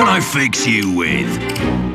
can I fix you with?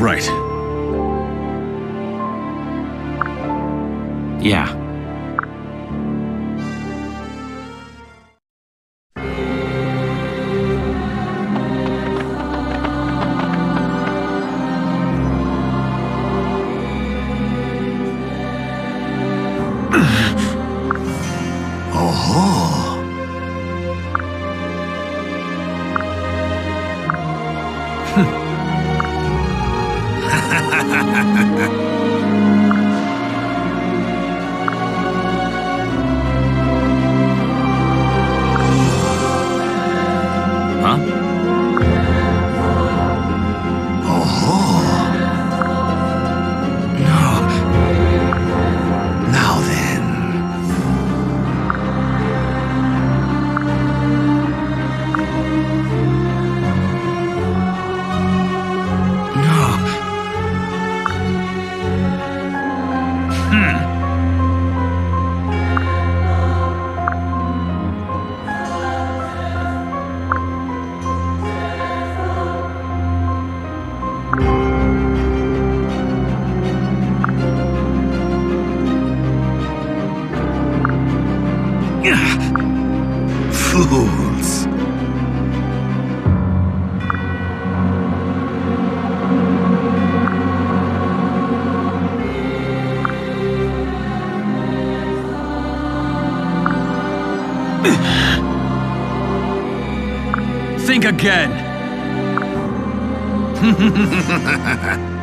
Right. Yeah. Fools. Think again.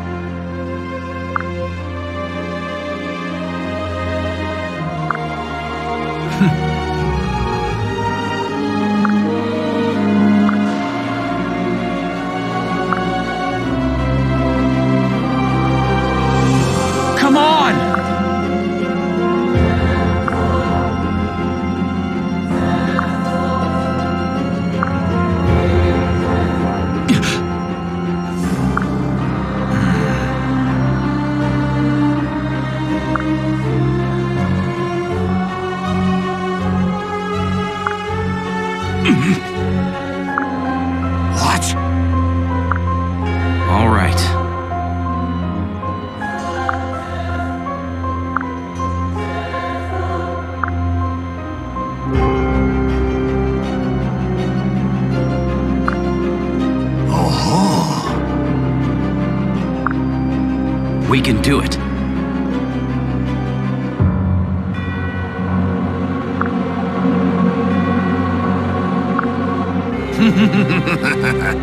We can do it.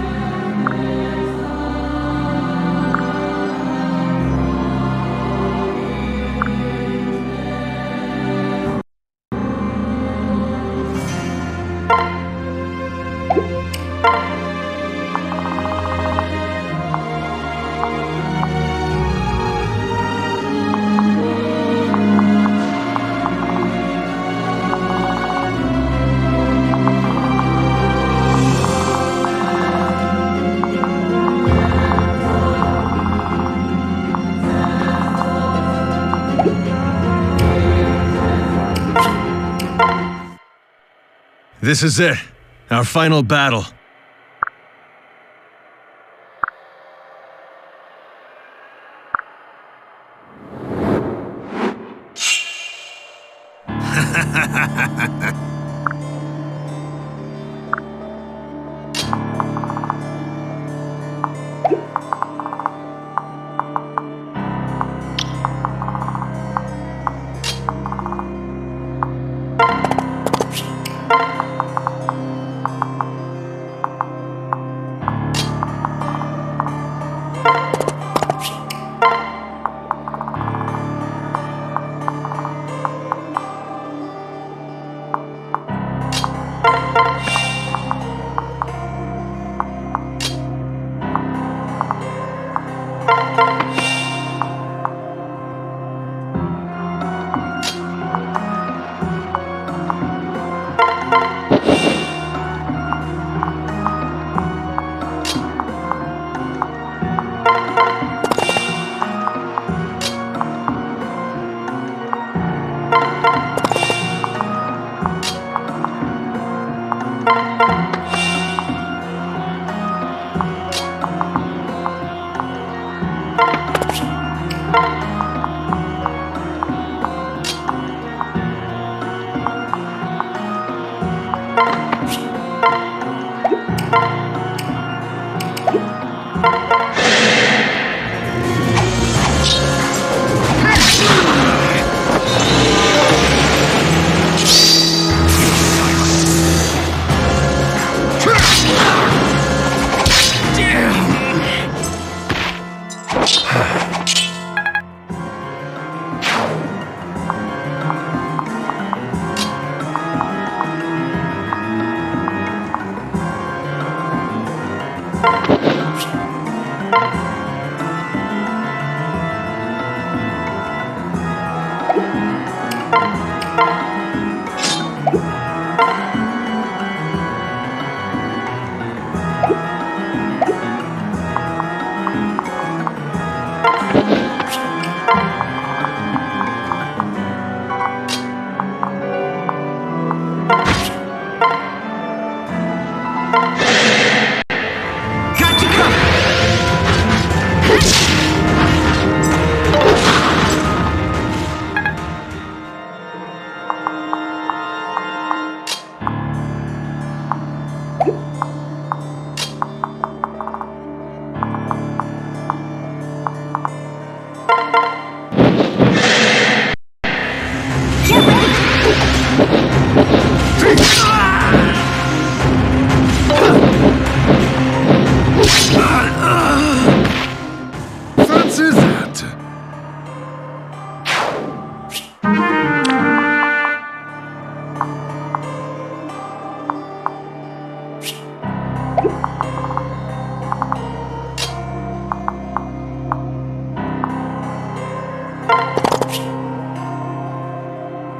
This is it. Our final battle.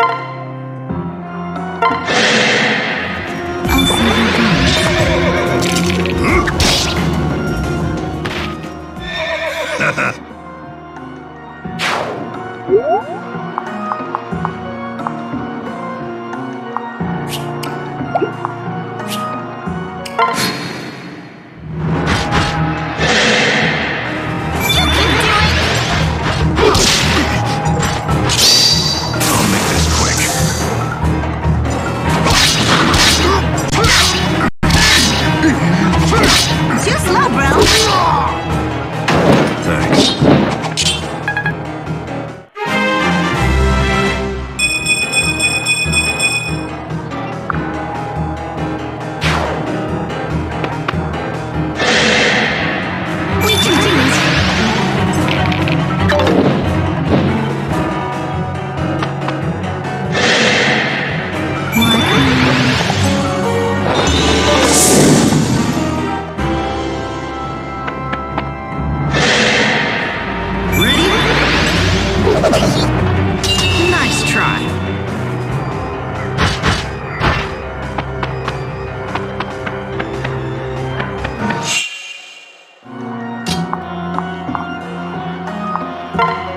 I'll Wrong!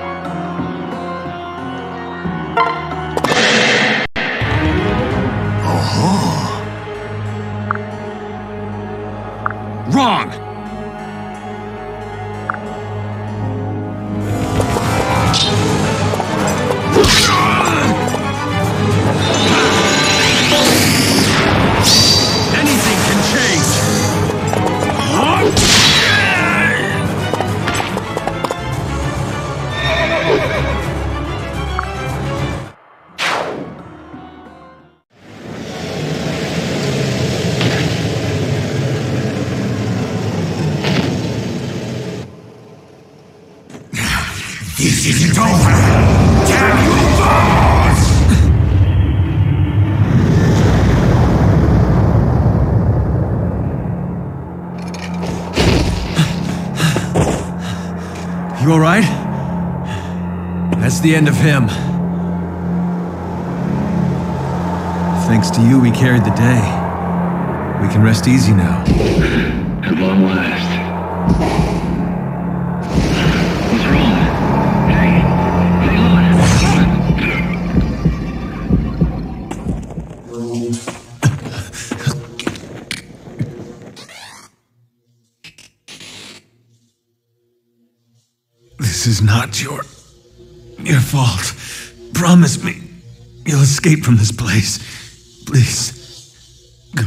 The end of him. Thanks to you, we carried the day. We can rest easy now. At long last. What's wrong? Hey, hey, look. This is not your your fault. Promise me you'll escape from this place. Please, go.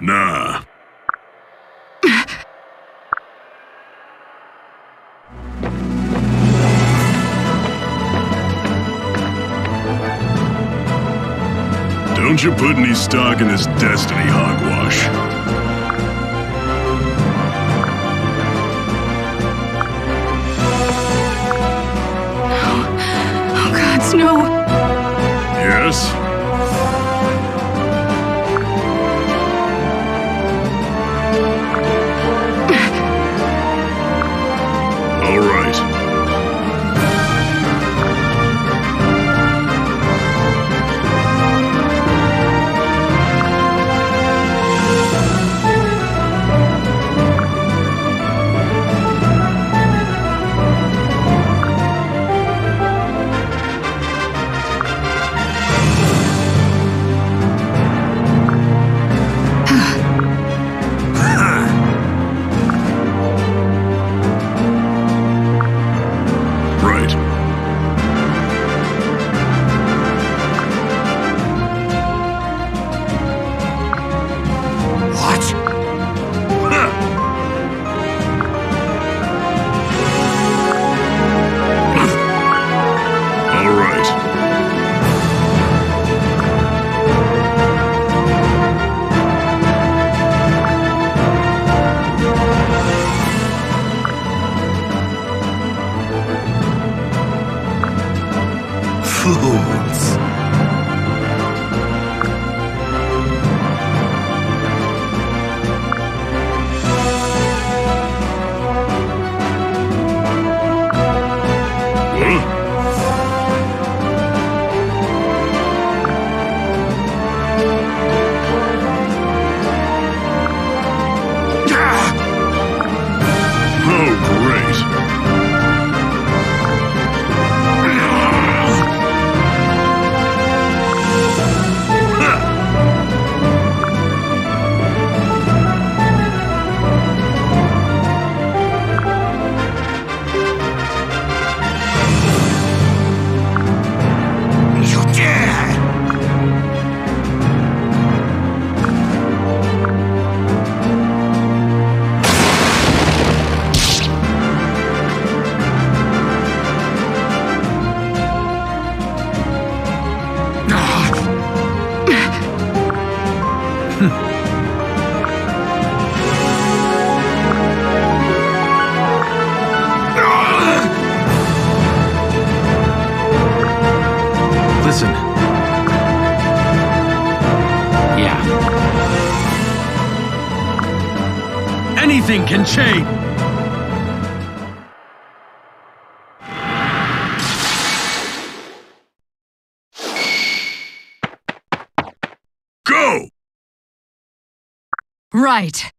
nah. Don't you put any stock in this destiny hogwash. right.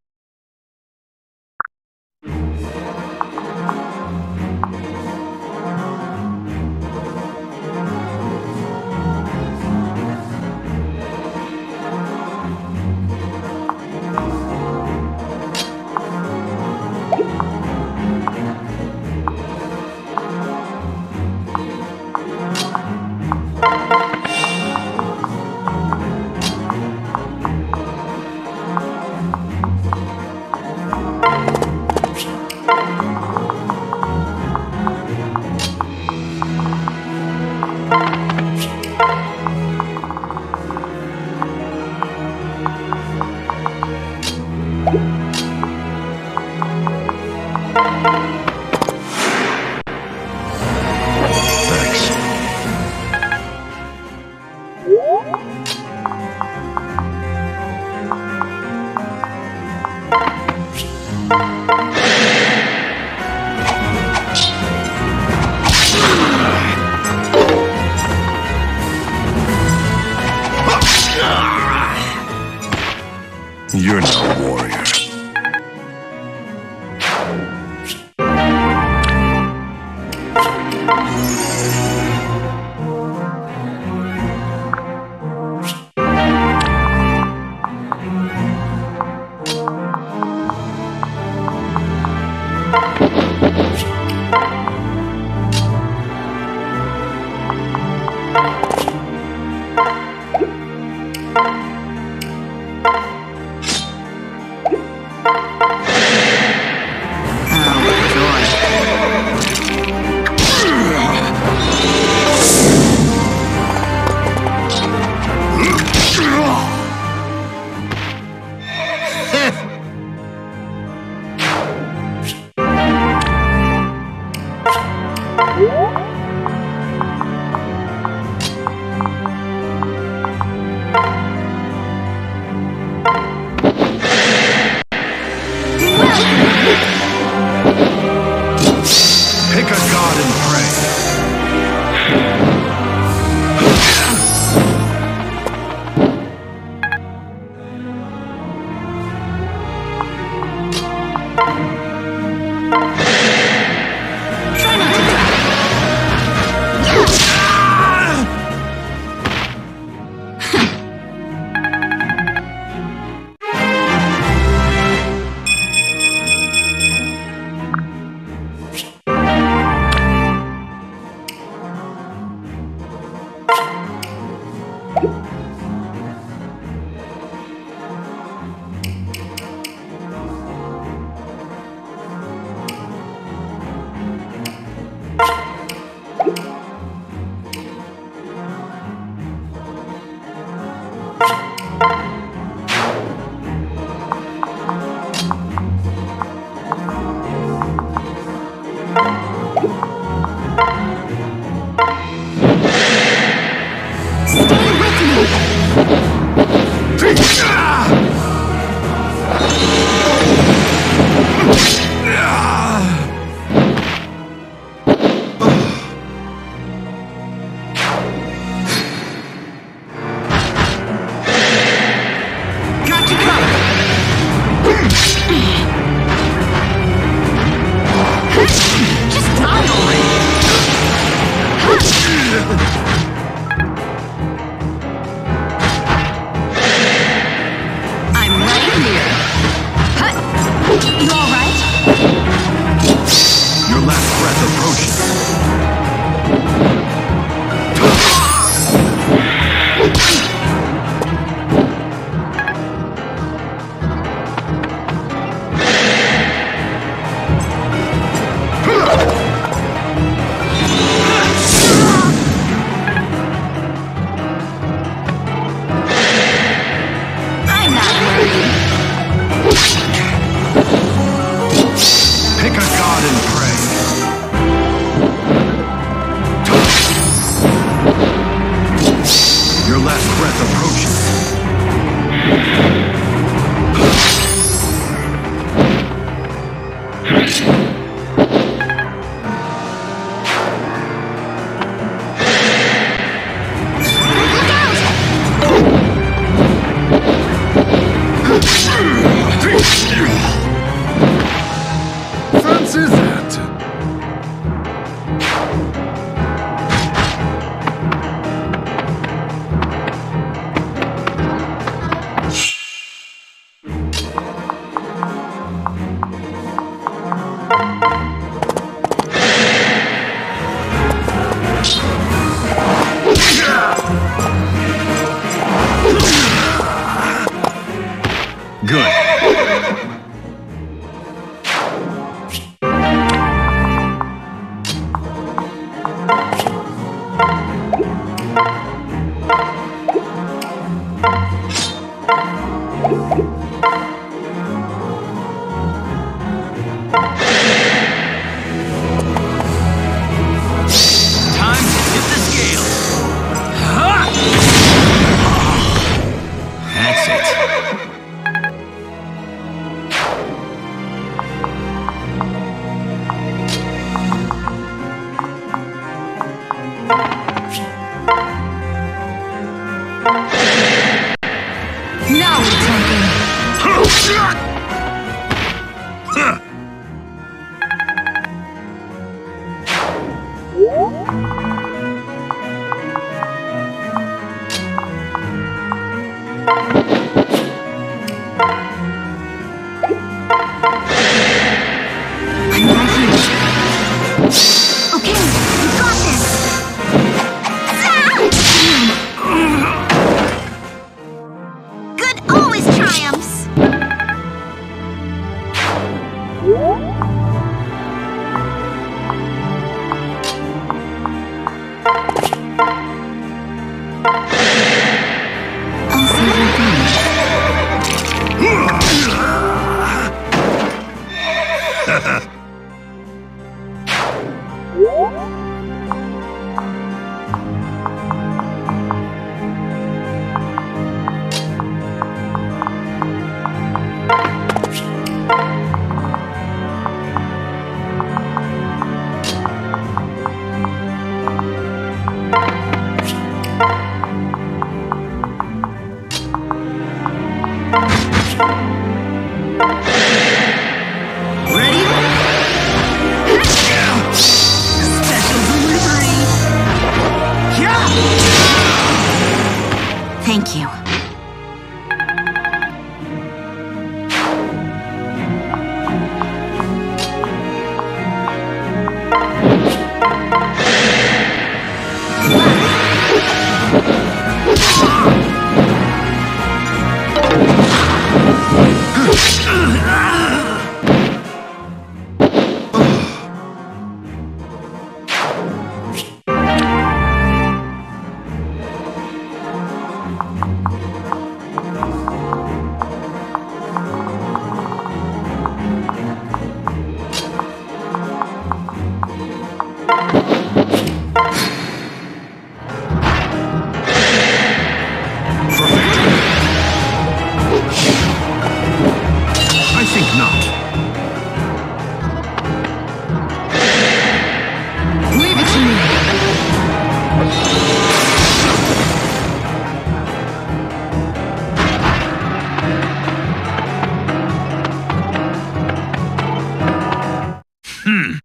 Hmm.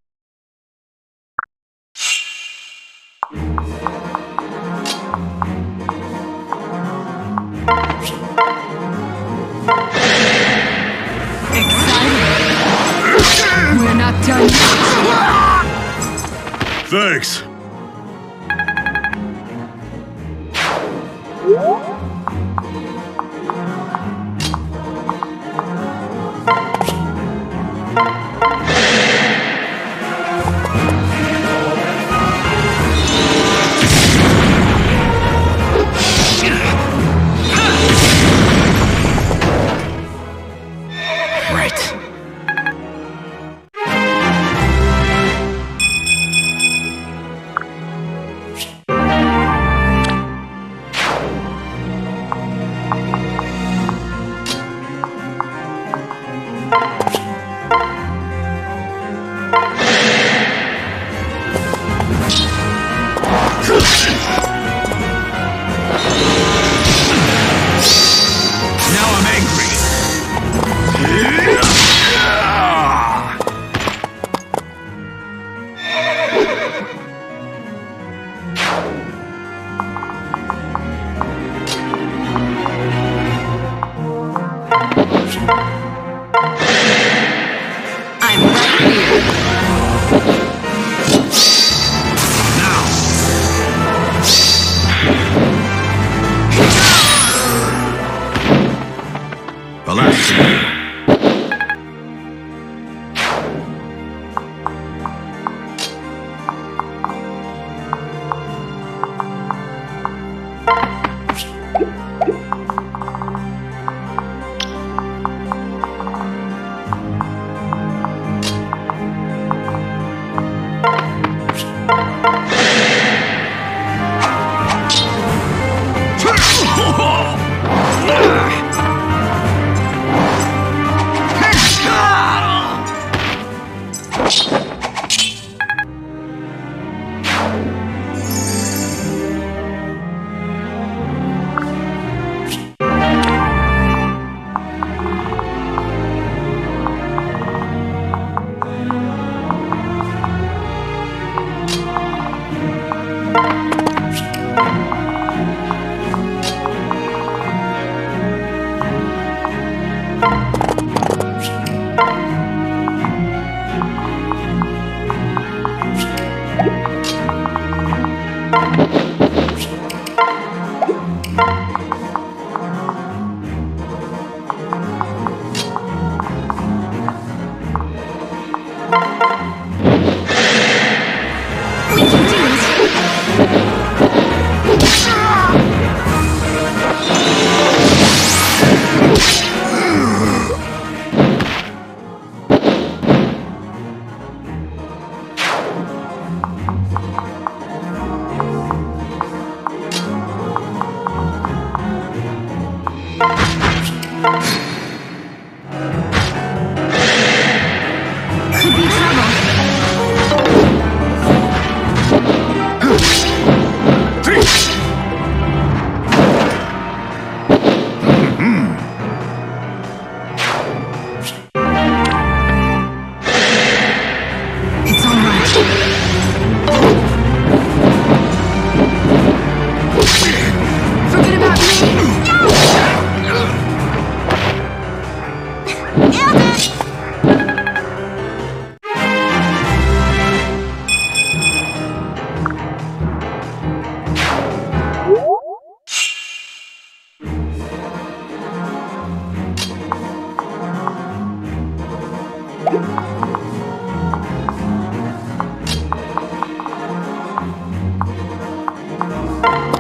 Excited. We're not done yet. Thanks. I'm right here. you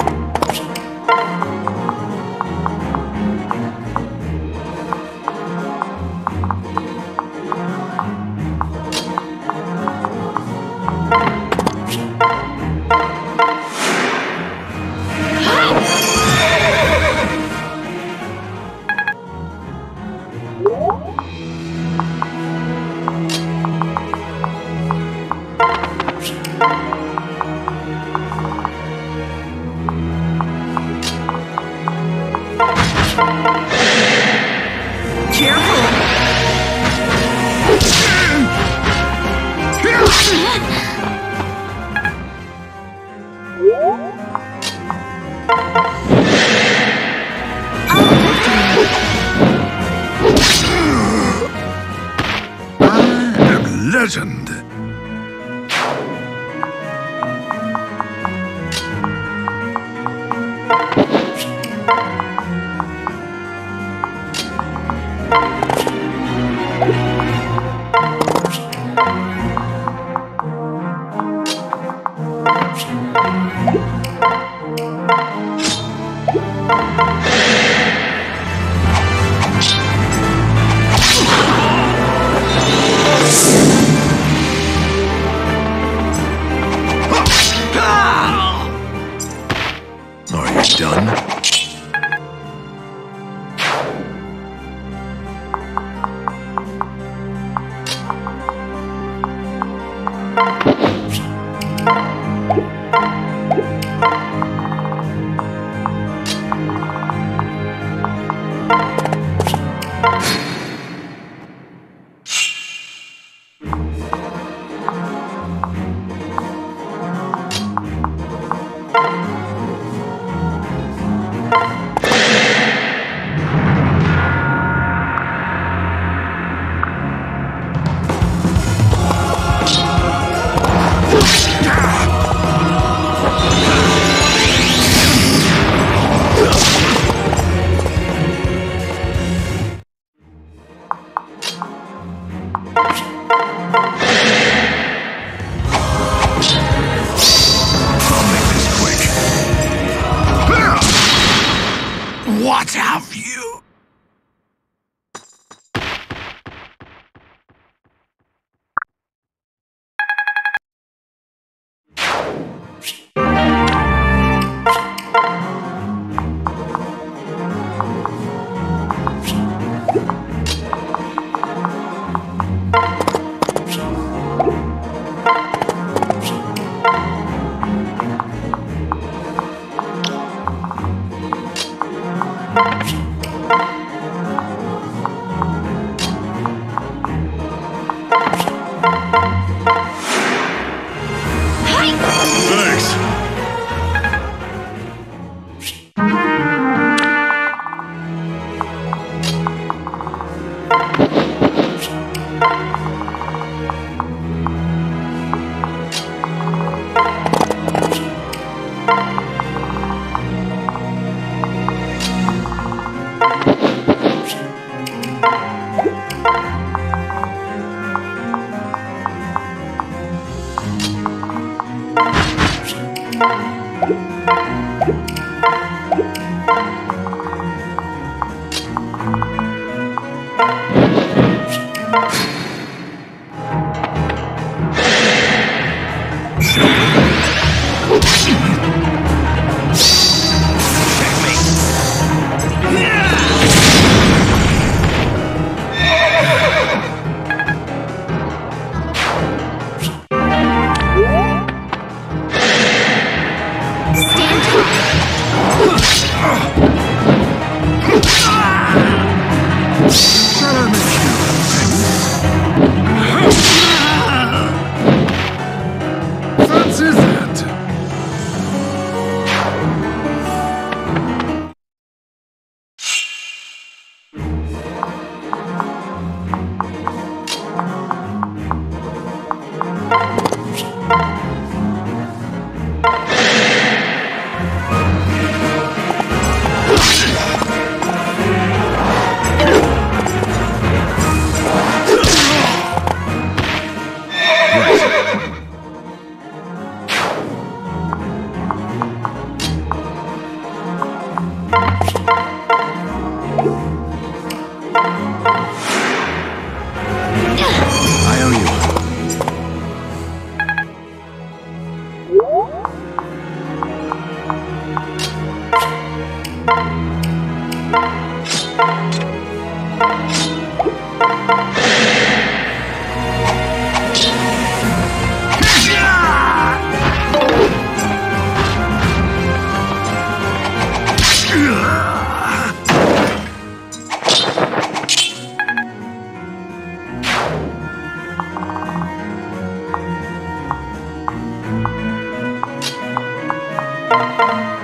Here's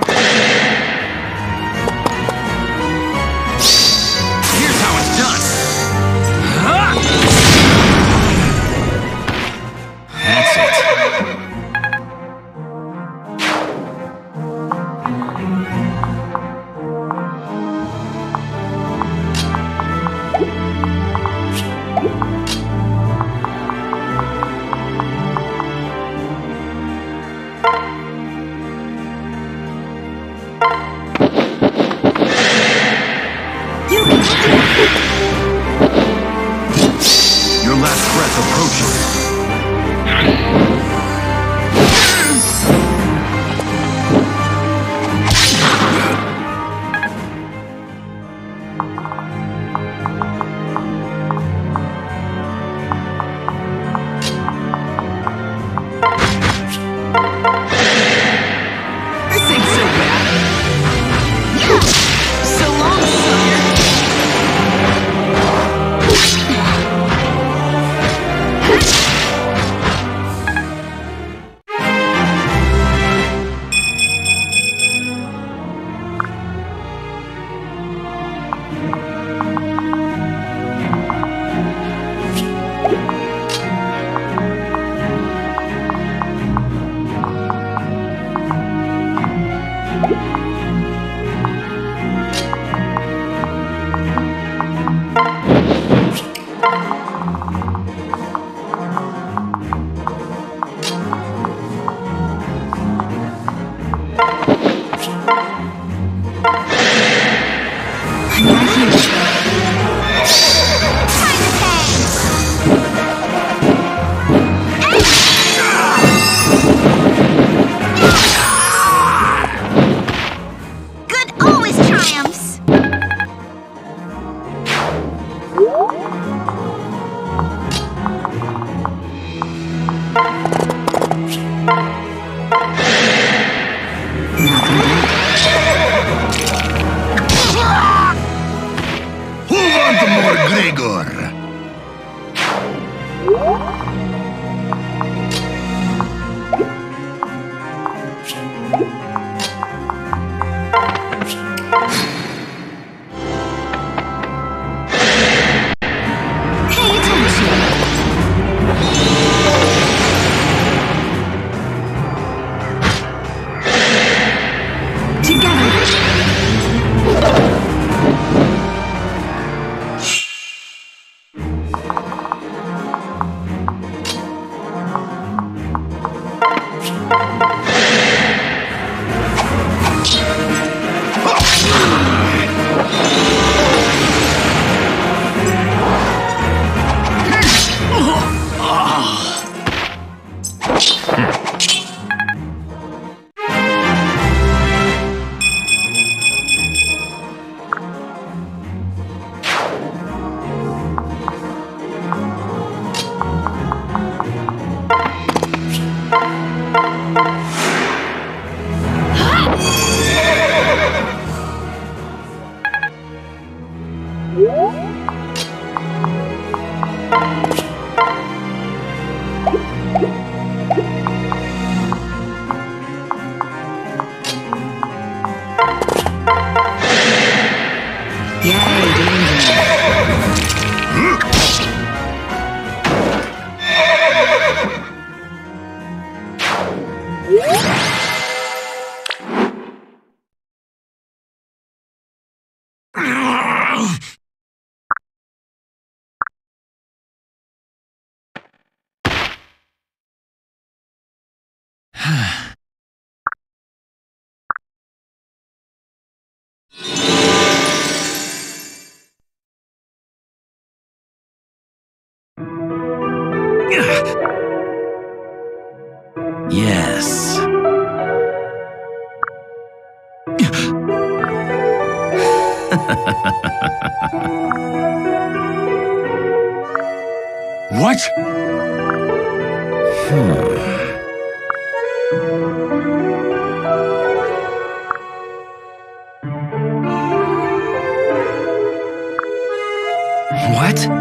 Yes. What? Hmm. What?